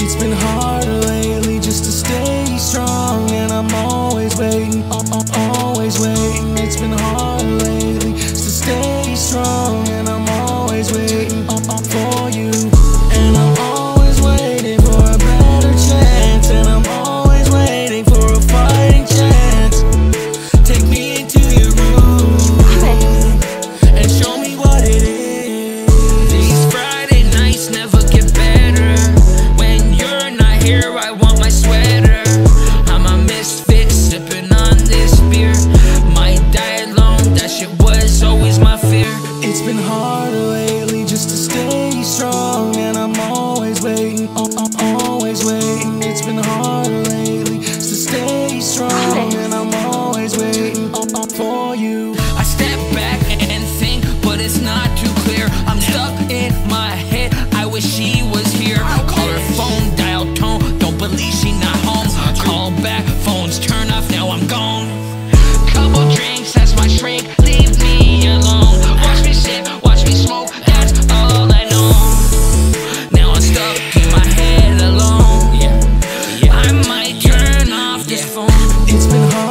It's been hard away. It's been hard It's been hard.